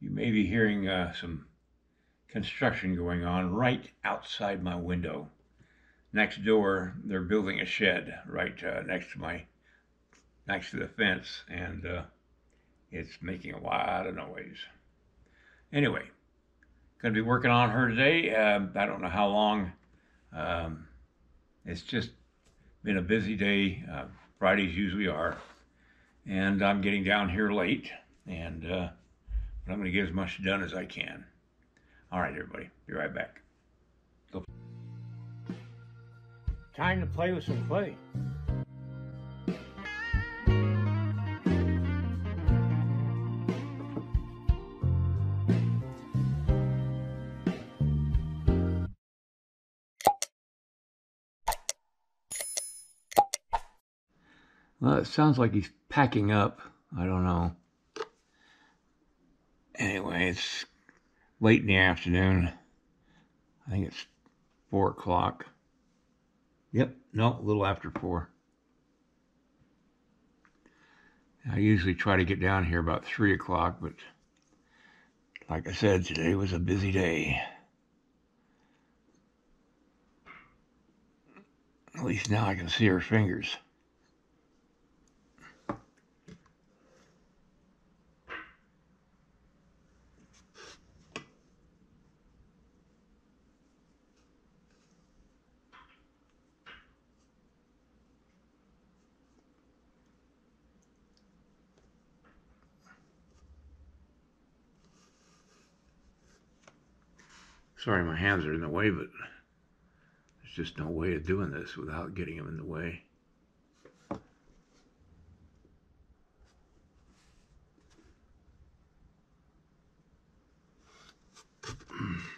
you may be hearing uh, some construction going on right outside my window. Next door, they're building a shed right uh, next to my next to the fence, and uh, it's making a lot of noise. Anyway, going to be working on her today. Um, I don't know how long. Um, it's just been a busy day. Uh, Fridays usually are, and I'm getting down here late, and uh, but I'm going to get as much done as I can. All right, everybody, be right back. Go. Time to play with some clay. Well, it sounds like he's packing up. I don't know. Anyway, it's late in the afternoon. I think it's four o'clock. Yep, no, a little after four. I usually try to get down here about three o'clock, but like I said, today was a busy day. At least now I can see her fingers. Sorry, my hands are in the way, but there's just no way of doing this without getting them in the way.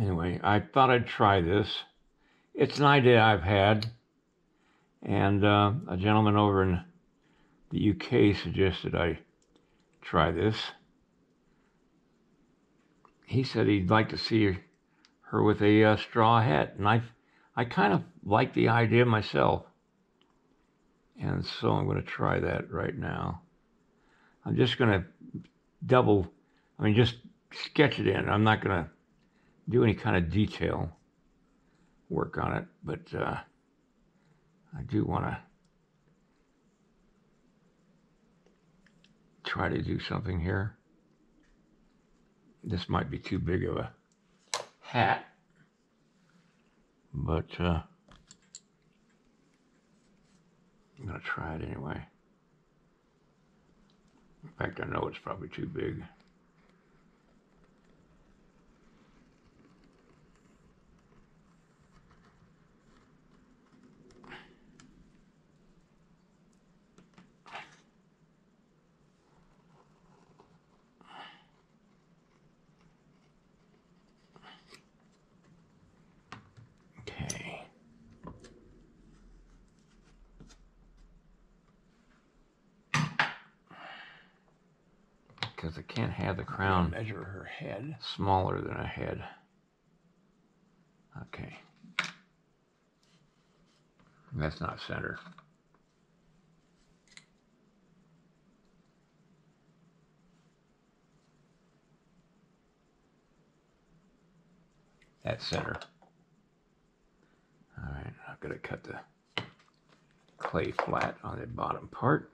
anyway, I thought I'd try this. It's an idea I've had, and uh, a gentleman over in the UK suggested I try this. He said he'd like to see her with a uh, straw hat, and I, I kind of like the idea myself. And so I'm going to try that right now. I'm just going to double, I mean, just sketch it in. I'm not going to do any kind of detail work on it, but uh, I do want to try to do something here. This might be too big of a hat, but uh, I'm going to try it anyway. In fact, I know it's probably too big. Okay. Because I can't have the crown Measure her head. smaller than a head. Okay. That's not center. That's center. All right, I'm gonna cut the clay flat on the bottom part.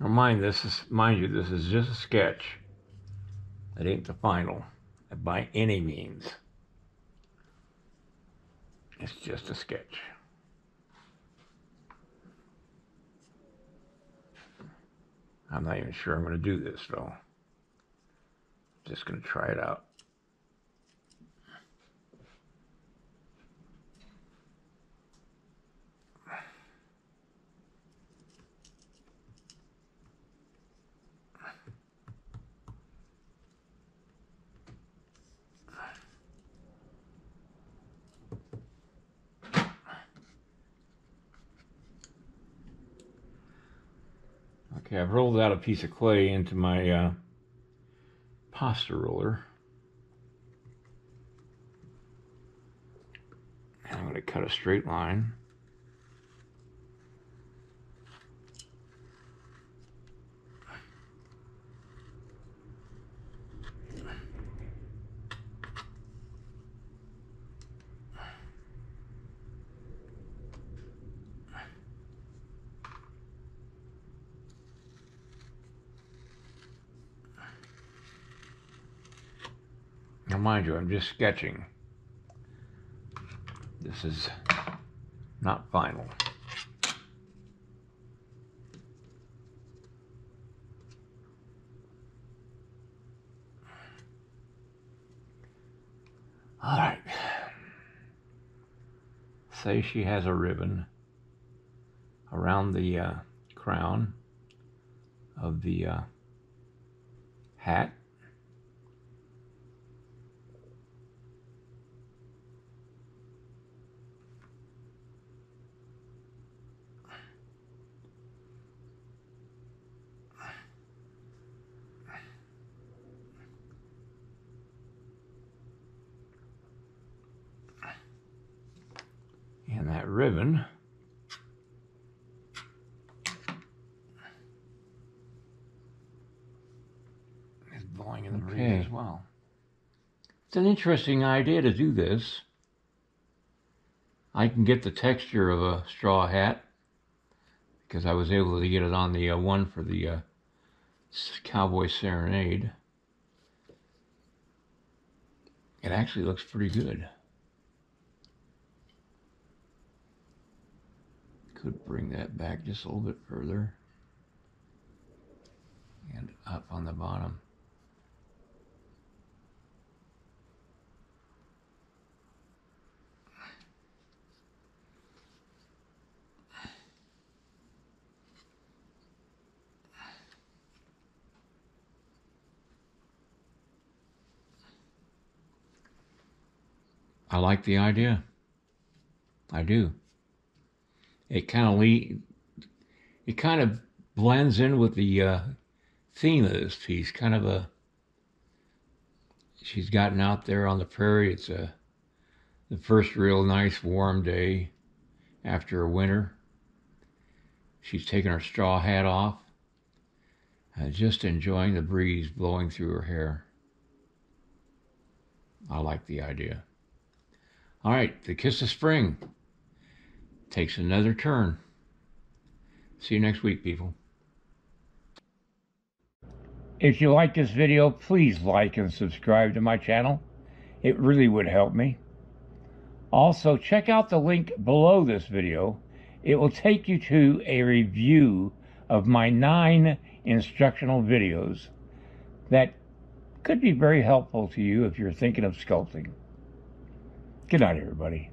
Now mind this is mind you, this is just a sketch. It ain't the final by any means. It's just a sketch. I'm not even sure I'm going to do this though. Just going to try it out. Okay, I've rolled out a piece of clay into my uh, pasta roller. And I'm going to cut a straight line. Now, mind you, I'm just sketching. This is not final. All right. Say she has a ribbon around the uh, crown of the uh, hat. ribbon. It's blowing in the okay. as well. It's an interesting idea to do this. I can get the texture of a straw hat because I was able to get it on the uh, one for the uh, Cowboy Serenade. It actually looks pretty good. Could bring that back just a little bit further and up on the bottom. I like the idea. I do. It kind of it kind of blends in with the uh, theme of this piece. Kind of a she's gotten out there on the prairie. It's a the first real nice warm day after a winter. She's taken her straw hat off, uh, just enjoying the breeze blowing through her hair. I like the idea. All right, the kiss of spring takes another turn. See you next week, people. If you like this video, please like and subscribe to my channel. It really would help me. Also, check out the link below this video. It will take you to a review of my nine instructional videos that could be very helpful to you if you're thinking of sculpting. Good night, everybody.